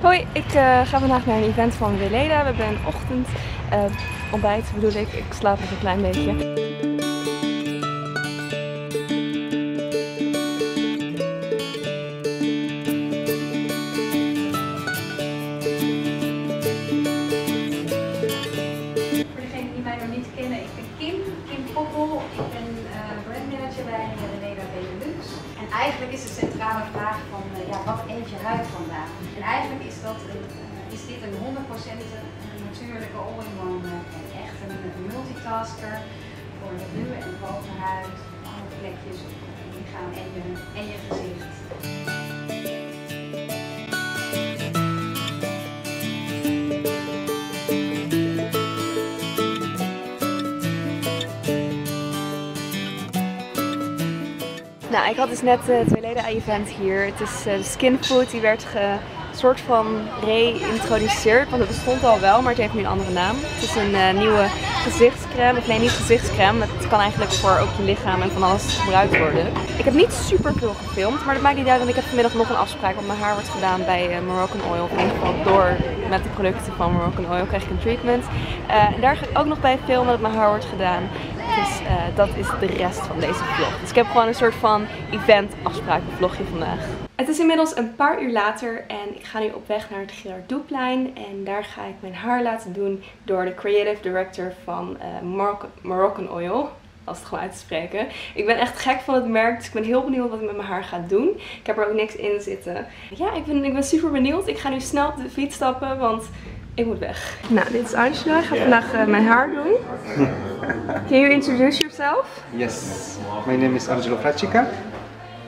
Hoi, ik uh, ga vandaag naar een event van Weleda. We hebben een ochtend uh, ontbijt bedoel ik. Ik slaap nog een klein beetje. Eigenlijk is de centrale vraag van, ja, wat eet je huid vandaag? En eigenlijk is dat een is dit een 100% natuurlijke all-in-one en echt een multitasker voor de ruwe en bovenhuid, alle plekjes op je lichaam en je, en je gezicht. Nou, ik had dus net het Weleda-event hier. Het is uh, Skin Food, die werd ge soort van re-introduceerd. Want het bestond al wel, maar het heeft nu een andere naam. Het is een uh, nieuwe gezichtscrème. Of nee, niet gezichtscrème. Het kan eigenlijk voor ook je lichaam en van alles gebruikt worden. Ik heb niet super veel gefilmd, maar dat maakt niet uit. Want ik heb vanmiddag nog een afspraak. Want mijn haar wordt gedaan bij uh, Moroccan Oil. in ieder geval door met de producten van Moroccan Oil krijg ik een treatment. Uh, en daar ga ik ook nog bij filmen dat mijn haar wordt gedaan. Dus uh, dat is de rest van deze vlog. Dus ik heb gewoon een soort van event afspraak vlogje vandaag. Het is inmiddels een paar uur later en ik ga nu op weg naar het Gerard Doeplein. En daar ga ik mijn haar laten doen door de creative director van uh, Moroccan, Moroccan Oil als het gewoon uit te spreken. Ik ben echt gek van het merk, dus ik ben heel benieuwd wat ik met mijn haar ga doen. Ik heb er ook niks in zitten. Ja, ik ben, ik ben super benieuwd. Ik ga nu snel op de fiets stappen, want ik moet weg. Nou, dit is Angela. Ik ga vandaag uh, mijn haar doen. Can you introduce yourself? Yes. My name is Angelo Fracica.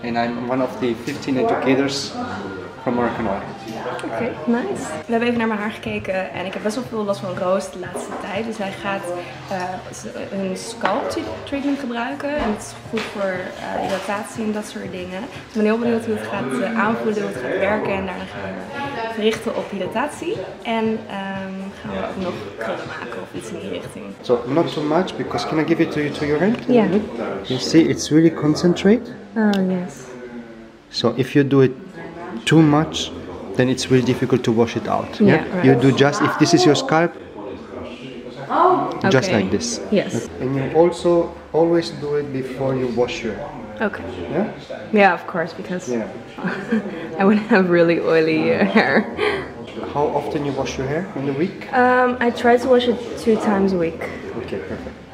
And I'm one of the 15 educators from Moroccan Oil. Oké, okay, nice. We hebben even naar mijn haar gekeken en ik heb best wel veel last van roos de laatste tijd. Dus hij gaat uh, een scalp treatment gebruiken. En het is goed voor uh, hydratatie en dat soort dingen. Dus ik ben heel benieuwd hoe het gaat uh, aanvoelen, hoe het gaat werken. En daarna gaan we verrichten op hydratatie. En um, gaan we ook nog krullen maken of iets in die richting. So not too much because can I give it to you to your hand? Yeah. You see it's really concentrate. Oh yes. So if you do it too much, then it's really difficult to wash it out. Yeah, yeah? Right. You do just if this is your scalp, just Okay. like this. Yes. And you also always do it before you wash your hair. Okay. Yeah. Yeah, of course, because Yeah. I would have really oily uh, hair. How often you wash your hair in the week? Um, I try to wash it two times a week. Okay, perfect.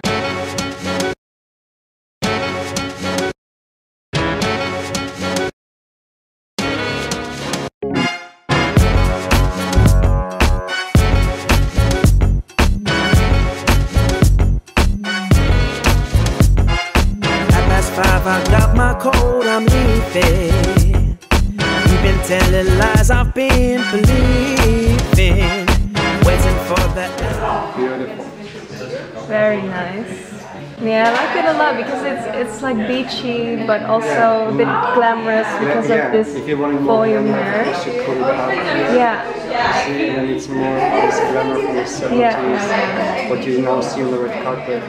Telling lies, I've been believing. Waiting for that. Beautiful. Very nice. Yeah, I like it a lot because it's it's like beachy but also a bit glamorous because yeah, of this if you want more volume here. you should pull it out. Yeah, See, and it's more this glamour, this Yeah, what is- yeah, yeah. what you now see on the red carpet.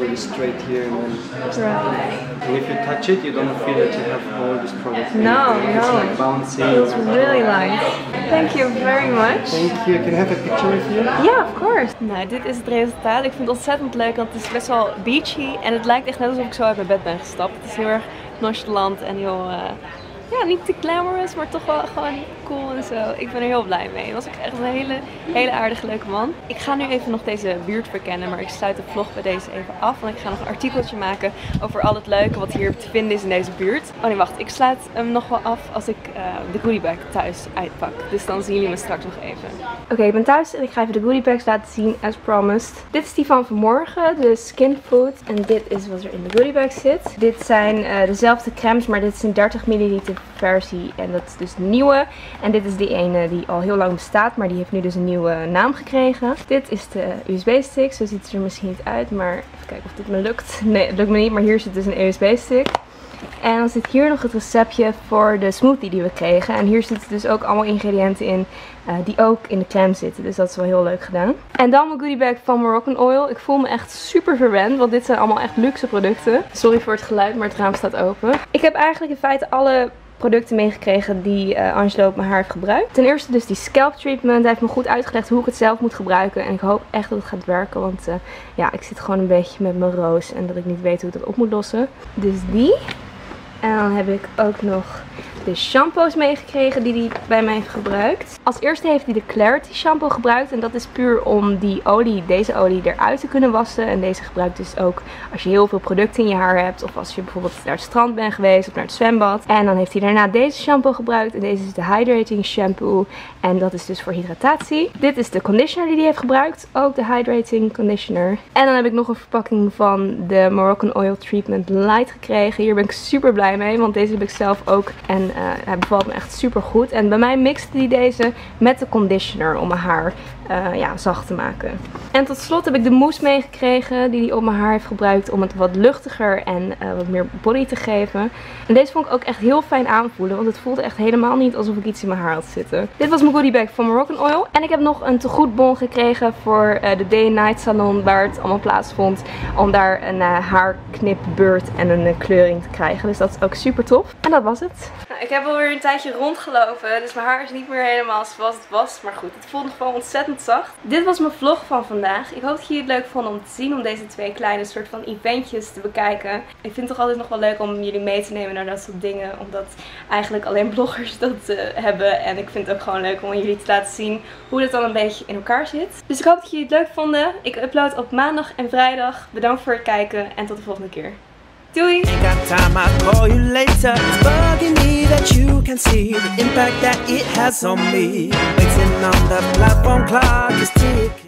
Really straight here, and then right. and if you touch it, you don't feel that you have all this product. No, it. It's no. like bouncing. It's really nice. Thank you very much. Thank you. Can I have a picture with you? Ja, of course. Nou, dit is het resultaat. Ik vind het ontzettend leuk, want het is best wel beachy. En het lijkt echt net alsof ik zo uit mijn bed ben gestapt. Het is heel erg nonchalant en heel, eh, ja, niet te glamorous, maar toch wel gewoon cool en zo. Ik ben er heel blij mee. Het was ook echt een hele, hele aardige, leuke man. Ik ga nu even nog deze buurt verkennen, maar ik sluit de vlog bij deze even af. Want ik ga nog een artikeltje maken over al het leuke wat hier te vinden is in deze buurt. Oh nee, wacht. Ik sluit hem nog wel af als ik eh, de goodiebag thuis uitpak. Dus dan zien jullie me straks nog even. Oké, ik ben thuis en ik ga even de goodiebags laten zien, as promised. Dit is die van vanmorgen, de Skin Food. En dit is wat er in de goodiebag zit. Dit zijn eh, dezelfde crèmes, maar dit is een 30 milliliter versie. En dat is dus de nieuwe. En dit is die ene die al heel lang bestaat, maar die heeft nu dus een nieuwe naam gekregen. Dit is de USB-stick. Zo ziet het er misschien niet uit, maar even kijken of dit me lukt. Nee, het lukt me niet, maar hier zit dus een USB-stick. En dan zit hier nog het receptje voor de smoothie die we kregen. En hier zitten dus ook allemaal ingrediënten in eh, die ook in de crème zitten. Dus dat is wel heel leuk gedaan. En dan mijn goodiebag van Moroccan Oil. Ik voel me echt super verwend, want dit zijn allemaal echt luxe producten. Sorry voor het geluid, maar het raam staat open. Ik heb eigenlijk in feite alle producten meegekregen die uh, Angelo op mijn haar heeft gebruikt. Ten eerste dus die scalp treatment. Hij heeft me goed uitgelegd hoe ik het zelf moet gebruiken. En ik hoop echt dat het gaat werken. Want uh, ja, ik zit gewoon een beetje met mijn roos. En dat ik niet weet hoe ik dat op moet lossen. Dus die. En dan heb ik ook nog de shampoos meegekregen die hij bij mij heeft gebruikt. Als eerste heeft hij de Clarity shampoo gebruikt. En dat is puur om die olie, deze olie eruit te kunnen wassen. En deze gebruikt dus ook als je heel veel producten in je haar hebt. Of als je bijvoorbeeld naar het strand bent geweest of naar het zwembad. En dan heeft hij daarna deze shampoo gebruikt. En deze is de Hydrating Shampoo. En dat is dus voor hydratatie. Dit is de conditioner die hij heeft gebruikt. Ook de Hydrating Conditioner. En dan heb ik nog een verpakking van de Moroccan Oil Treatment Light gekregen. Hier ben ik super blij mee. Want deze heb ik zelf ook. En uh, hij bevalt me echt super goed. En bij mij mixte hij deze met de conditioner om mijn haar uh, ja, zacht te maken. En tot slot heb ik de mousse meegekregen die hij op mijn haar heeft gebruikt om het wat luchtiger en uh, wat meer body te geven. En deze vond ik ook echt heel fijn aanvoelen, want het voelde echt helemaal niet alsof ik iets in mijn haar had zitten. Dit was mijn goodie bag van Moroccan Oil. En ik heb nog een tegoedbon gekregen voor de Day Night Salon waar het allemaal plaatsvond. Om daar een haarknipbeurt en een kleuring te krijgen. Dus dat is ook super tof. En dat was het. Ik heb alweer een tijdje rondgelopen, dus mijn haar is niet meer helemaal zoals het was. Maar goed, het voelt nog gewoon ontzettend zacht. Dit was mijn vlog van vandaag. Ik hoop dat jullie het leuk vonden om te zien. Om deze twee kleine soort van eventjes te bekijken. Ik vind het toch altijd nog wel leuk om jullie mee te nemen naar dat soort dingen. Omdat eigenlijk alleen bloggers dat uh, hebben. En ik vind het ook gewoon leuk om jullie te laten zien hoe dat dan een beetje in elkaar zit. Dus ik hoop dat jullie het leuk vonden. Ik upload op maandag en vrijdag. Bedankt voor het kijken en tot de volgende keer. Doei! Ain't got time, I'll call you later. It's bugging me that you can see the impact that it has on me. Waiting on the platform clock is ticking.